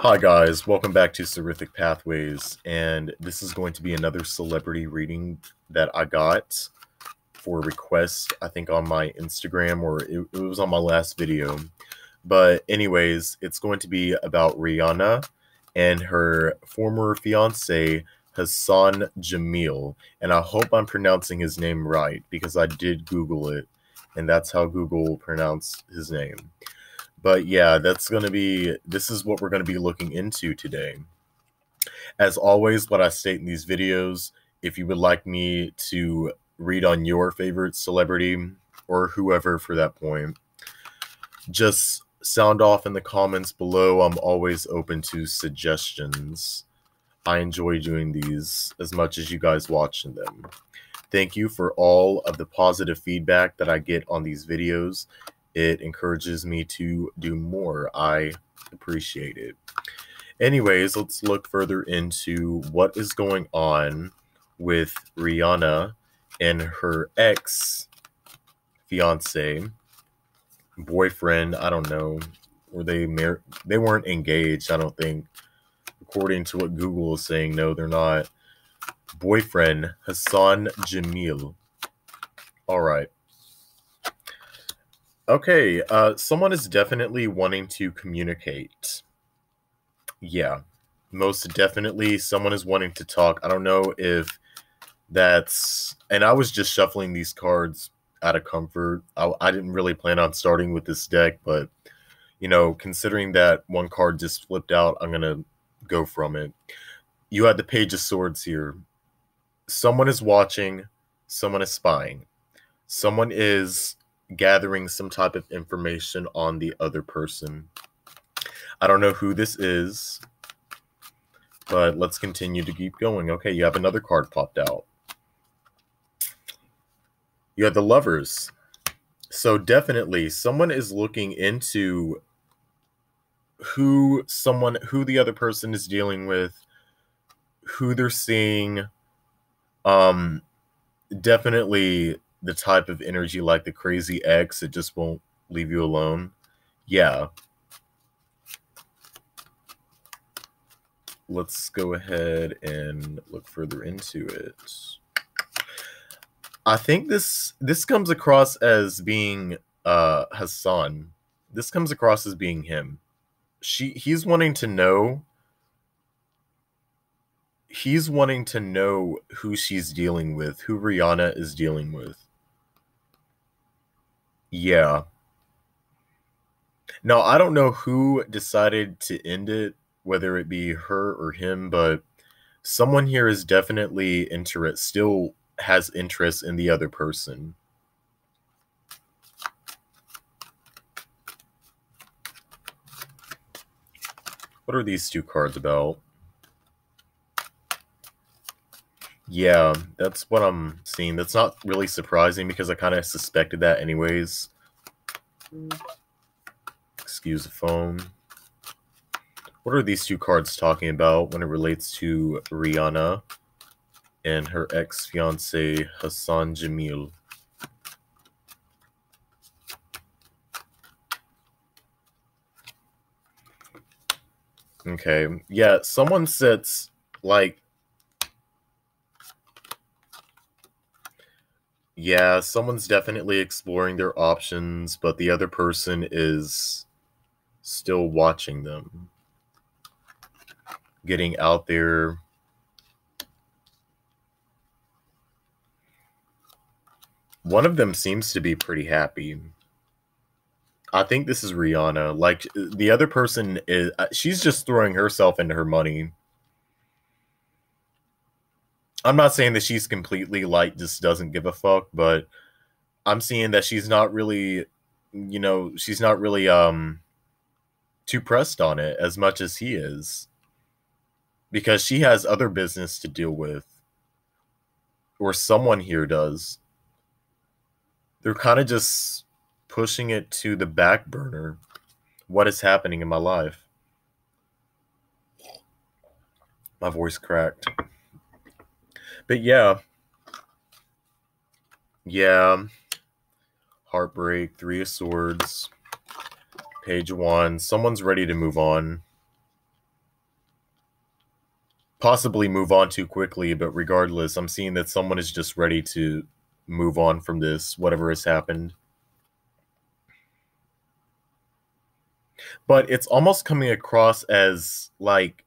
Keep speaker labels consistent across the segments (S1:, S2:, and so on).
S1: Hi, guys. Welcome back to Seraphic Pathways. And this is going to be another celebrity reading that I got for request, I think, on my Instagram or it, it was on my last video. But, anyways, it's going to be about Rihanna and her former fiance, Hassan Jameel. And I hope I'm pronouncing his name right because I did Google it, and that's how Google pronounced his name. But yeah, that's going to be, this is what we're going to be looking into today. As always, what I state in these videos, if you would like me to read on your favorite celebrity or whoever for that point, just sound off in the comments below. I'm always open to suggestions. I enjoy doing these as much as you guys watching them. Thank you for all of the positive feedback that I get on these videos it encourages me to do more. I appreciate it. Anyways, let's look further into what is going on with Rihanna and her ex fiance, boyfriend. I don't know. Were they married? They weren't engaged, I don't think. According to what Google is saying, no, they're not. Boyfriend Hassan Jameel. All right. Okay, uh, someone is definitely wanting to communicate. Yeah, most definitely someone is wanting to talk. I don't know if that's, and I was just shuffling these cards out of comfort. I, I didn't really plan on starting with this deck, but you know, considering that one card just flipped out, I'm gonna go from it. You had the Page of Swords here. Someone is watching, someone is spying, someone is gathering some type of information on the other person. I don't know who this is, but let's continue to keep going. Okay, you have another card popped out. You have the lovers. So definitely someone is looking into who someone who the other person is dealing with, who they're seeing. Um definitely the type of energy like the crazy ex it just won't leave you alone. Yeah. Let's go ahead and look further into it. I think this this comes across as being uh hassan. This comes across as being him. She he's wanting to know he's wanting to know who she's dealing with who rihanna is dealing with yeah. Now, I don't know who decided to end it, whether it be her or him, but someone here is definitely interest still has interest in the other person. What are these two cards about? Yeah, that's what I'm seeing. That's not really surprising because I kind of suspected that anyways. Excuse the phone. What are these two cards talking about when it relates to Rihanna and her ex-fiance Hassan Jameel? Okay. Yeah, someone sits like Yeah, someone's definitely exploring their options, but the other person is still watching them. Getting out there. One of them seems to be pretty happy. I think this is Rihanna. Like the other person is uh, she's just throwing herself into her money. I'm not saying that she's completely like just doesn't give a fuck, but I'm seeing that she's not really, you know, she's not really um too pressed on it as much as he is. Because she has other business to deal with. Or someone here does. They're kind of just pushing it to the back burner. What is happening in my life? My voice cracked. But yeah. Yeah. Heartbreak, Three of Swords, Page One. Someone's ready to move on. possibly move on too quickly. But regardless, I'm seeing that someone is just ready to move on from this, whatever has happened. But it's almost coming across as like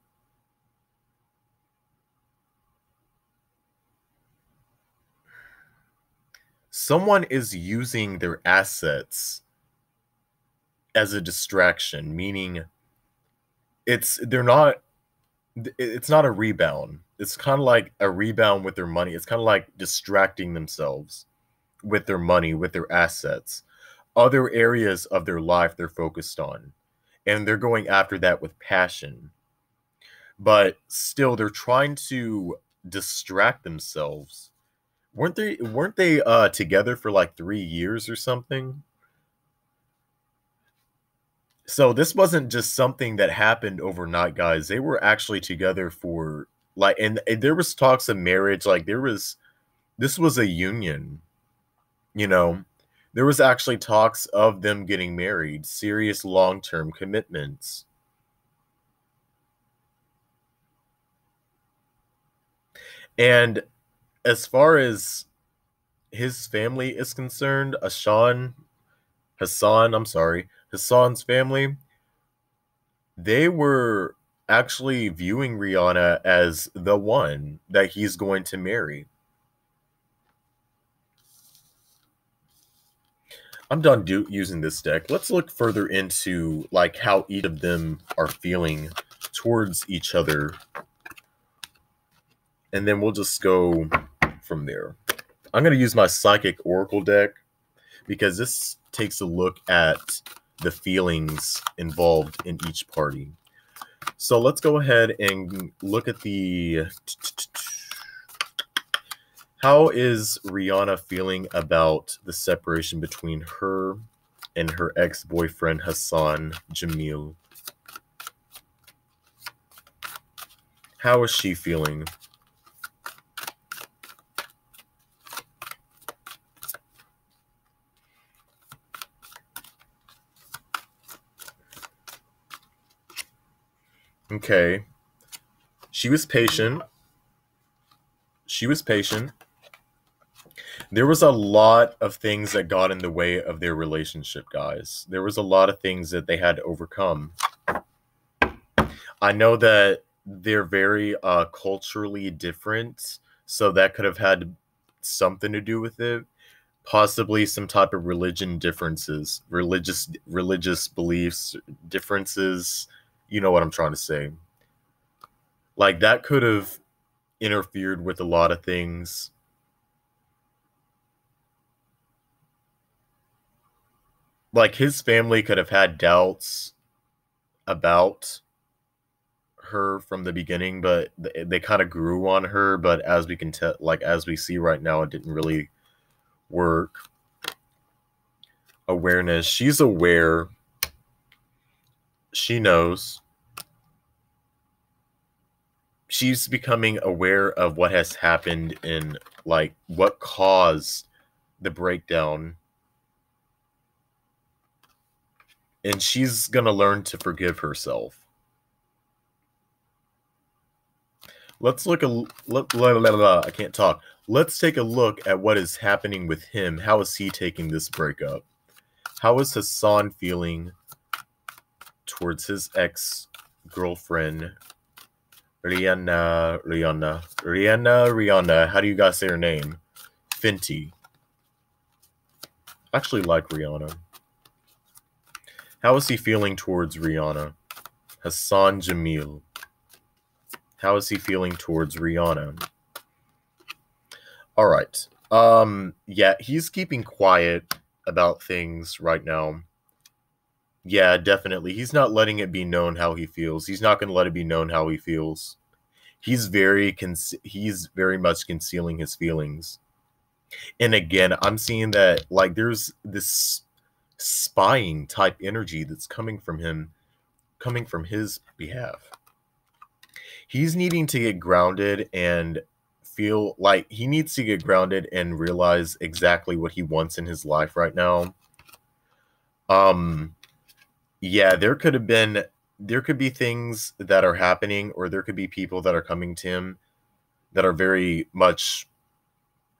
S1: someone is using their assets as a distraction, meaning it's they're not it's not a rebound. It's kind of like a rebound with their money. It's kind of like distracting themselves with their money, with their assets, other areas of their life they're focused on. And they're going after that with passion. But still they're trying to distract themselves. Weren't they weren't they uh together for like 3 years or something? So this wasn't just something that happened overnight, guys. They were actually together for like, and, and there was talks of marriage. Like there was, this was a union. You know, there was actually talks of them getting married, serious long term commitments. And as far as his family is concerned, Ashan, Hassan, I'm sorry, Hassan's family, they were actually viewing Rihanna as the one that he's going to marry. I'm done do- using this deck. Let's look further into like how each of them are feeling towards each other. And then we'll just go from there. I'm going to use my Psychic Oracle deck because this takes a look at the feelings involved in each party. So let's go ahead and look at the. How is Rihanna feeling about the separation between her and her ex boyfriend Hassan Jameel? How is she feeling? Okay. She was patient. She was patient. There was a lot of things that got in the way of their relationship, guys. There was a lot of things that they had to overcome. I know that they're very uh, culturally different, so that could have had something to do with it. Possibly some type of religion differences, religious religious beliefs differences you know what I'm trying to say. Like that could have interfered with a lot of things. Like his family could have had doubts about her from the beginning, but they, they kind of grew on her. But as we can tell, like as we see right now, it didn't really work. Awareness. She's aware she knows. She's becoming aware of what has happened in like what caused the breakdown. And she's going to learn to forgive herself. Let's look a look i can't talk. Let's take a look at what is happening with him. How is he taking this breakup? How is hassan feeling towards his ex girlfriend, Rihanna, Rihanna, Rihanna, Rihanna. How do you guys say her name? Fenty. I actually like Rihanna. How is he feeling towards Rihanna? Hassan Jameel. How is he feeling towards Rihanna? All right. Um yeah, he's keeping quiet about things right now. Yeah, definitely. He's not letting it be known how he feels. He's not going to let it be known how he feels. He's very con- he's very much concealing his feelings. And again, I'm seeing that like there's this spying type energy that's coming from him coming from his behalf. He's needing to get grounded and feel like he needs to get grounded and realize exactly what he wants in his life right now. Um yeah, there could have been there could be things that are happening or there could be people that are coming to him that are very much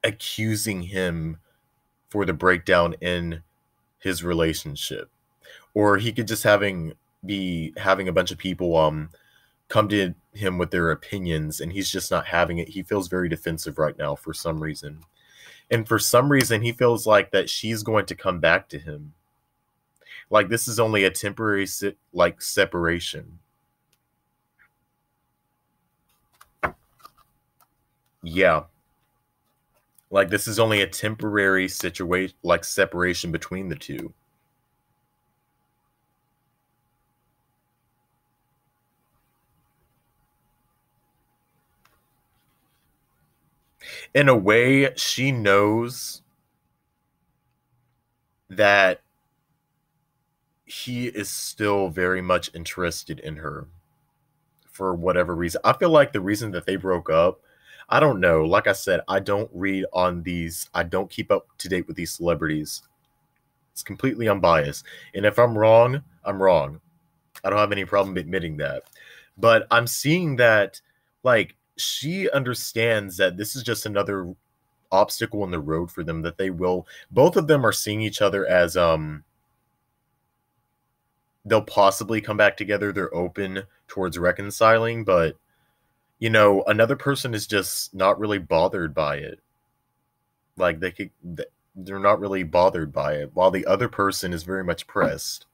S1: accusing him for the breakdown in his relationship. Or he could just having be having a bunch of people um come to him with their opinions and he's just not having it. He feels very defensive right now for some reason. And for some reason he feels like that she's going to come back to him like this is only a temporary like separation. Yeah. Like this is only a temporary situation like separation between the two. In a way she knows that he is still very much interested in her for whatever reason. I feel like the reason that they broke up, I don't know. Like I said, I don't read on these, I don't keep up to date with these celebrities. It's completely unbiased. And if I'm wrong, I'm wrong. I don't have any problem admitting that. But I'm seeing that, like, she understands that this is just another obstacle in the road for them that they will both of them are seeing each other as um they'll possibly come back together they're open towards reconciling but you know another person is just not really bothered by it. Like they could they're not really bothered by it while the other person is very much pressed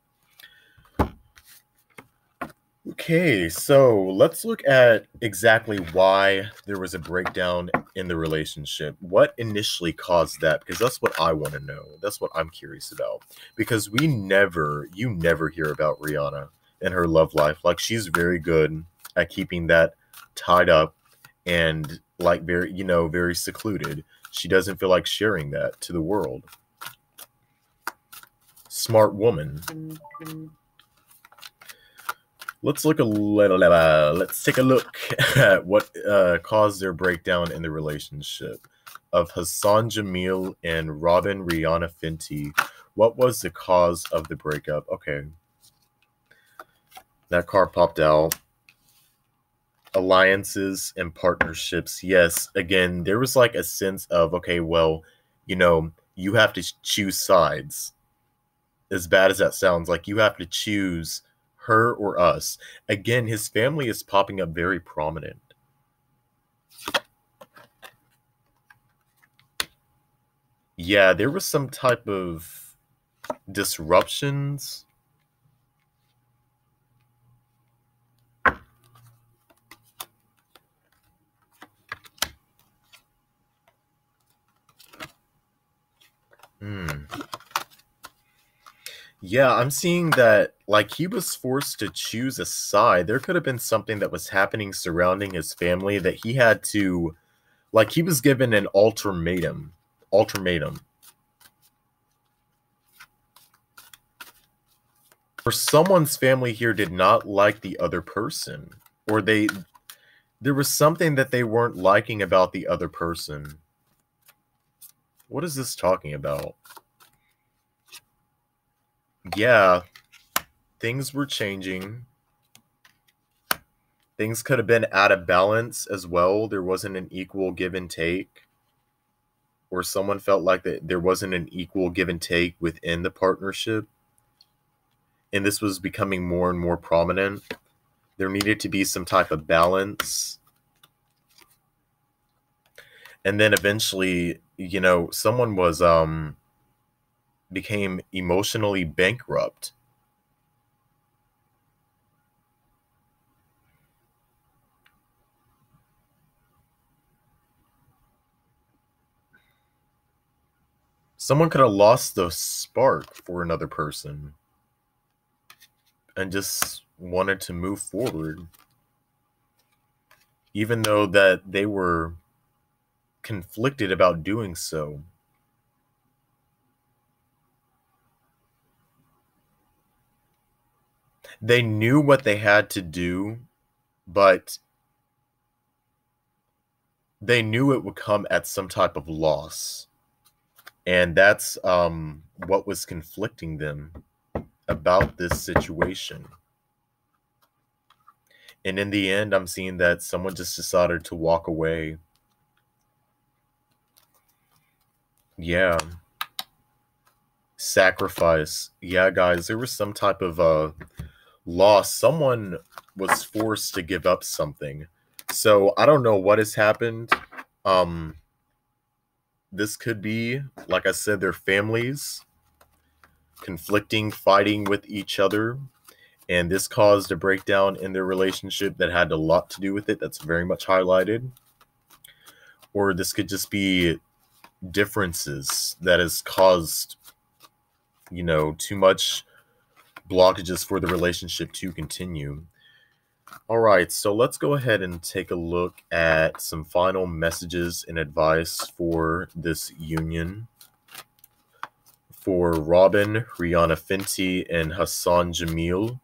S1: Okay, so let's look at exactly why there was a breakdown in the relationship. What initially caused that? Because that's what I want to know. That's what I'm curious about. Because we never, you never hear about Rihanna and her love life. Like she's very good at keeping that tied up and like very, you know, very secluded. She doesn't feel like sharing that to the world. Smart woman. Mm-hmm. Let's look a little uh, let's take a look at what uh, caused their breakdown in the relationship of Hassan Jameel and Robyn Rihanna Fenty. What was the cause of the breakup? Okay. That car popped out. Alliances and partnerships. Yes, again, there was like a sense of, okay, well, you know, you have to choose sides. As bad as that sounds, like you have to choose her or us. Again, his family is popping up very prominent. Yeah, there was some type of disruptions. Hmm. Yeah, I'm seeing that like he was forced to choose a side. There could have been something that was happening surrounding his family that he had to like he was given an ultimatum. Ultimatum. Or someone's family here did not like the other person or they there was something that they weren't liking about the other person. What is this talking about? Yeah, things were changing. Things could have been out of balance as well. There wasn't an equal give and take. Or someone felt like that there wasn't an equal give and take within the partnership. And this was becoming more and more prominent. There needed to be some type of balance. And then eventually, you know, someone was um became emotionally bankrupt. Someone could have lost the spark for another person and just wanted to move forward even though that they were conflicted about doing so they knew what they had to do, but they knew it would come at some type of loss. And that's um, what was conflicting them about this situation. And in the end, I'm seeing that someone just decided to walk away. Yeah. Sacrifice. Yeah, guys, there was some type of uh loss. Someone was forced to give up something. So I don't know what has happened. Um this could be, like I said, their families conflicting, fighting with each other. And this caused a breakdown in their relationship that had a lot to do with it. That's very much highlighted. Or this could just be differences that has caused, you know, too much blockages for the relationship to continue. All right, so let's go ahead and take a look at some final messages and advice for this union. For Robyn, Rihanna Fenty, and Hassan Jameel,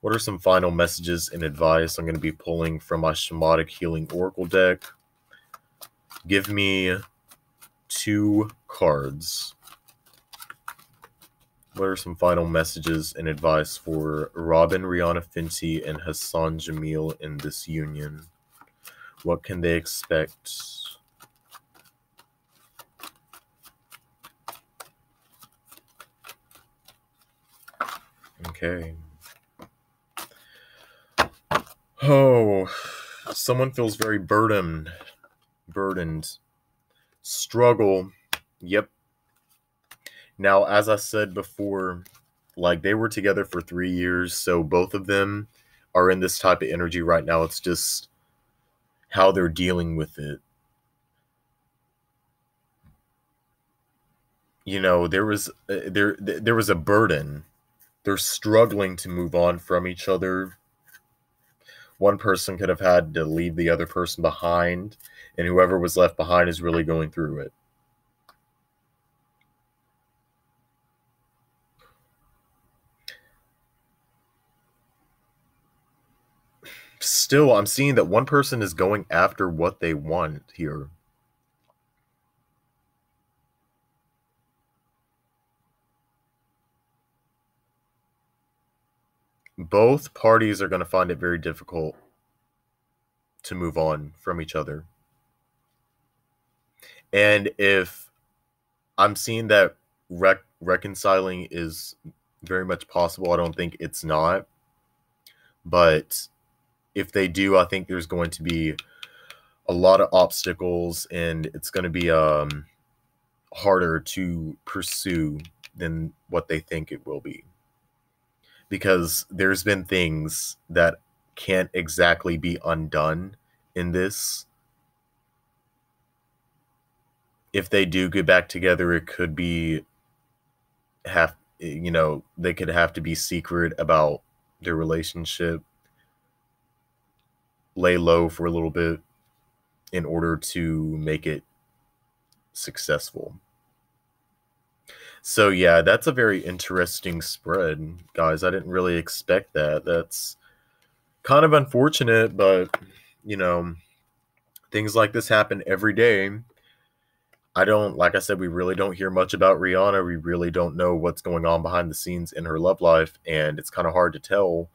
S1: what are some final messages and advice I'm going to be pulling from my Shamanic Healing Oracle deck? Give me two cards. What are some final messages and advice for Robyn, Rihanna Fenty, and Hassan Jameel in this union? What can they expect? Okay. Oh, someone feels very burdened. Burdened. Struggle. Yep, now, as I said before, like they were together for three years, so both of them are in this type of energy right now. It's just how they're dealing with it. You know, there was uh, there there was a burden. They're struggling to move on from each other. One person could have had to leave the other person behind, and whoever was left behind is really going through it. Still I'm seeing that one person is going after what they want here. Both parties are going to find it very difficult to move on from each other. And if I'm seeing that rec- reconciling is very much possible, I don't think it's not. But if they do, I think there's going to be a lot of obstacles and it's going to be um, harder to pursue than what they think it will be. Because there's been things that can't exactly be undone in this. If they do get back together, it could be have you know, they could have to be secret about their relationship lay low for a little bit in order to make it successful. So yeah, that's a very interesting spread, guys. I didn't really expect that. That's kind of unfortunate, but you know, things like this happen every day. I don't like I said we really don't hear much about Rihanna. We really don't know what's going on behind the scenes in her love life and it's kind of hard to tell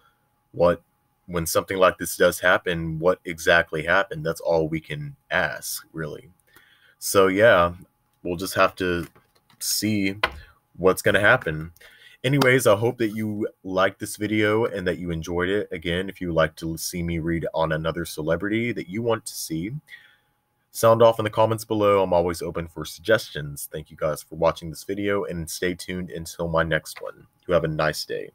S1: what when something like this does happen, what exactly happened? That's all we can ask, really. So, yeah, we'll just have to see what's going to happen. Anyways, I hope that you liked this video and that you enjoyed it. Again, if you would like to see me read on another celebrity that you want to see, sound off in the comments below. I'm always open for suggestions. Thank you guys for watching this video and stay tuned until my next one. You have a nice day.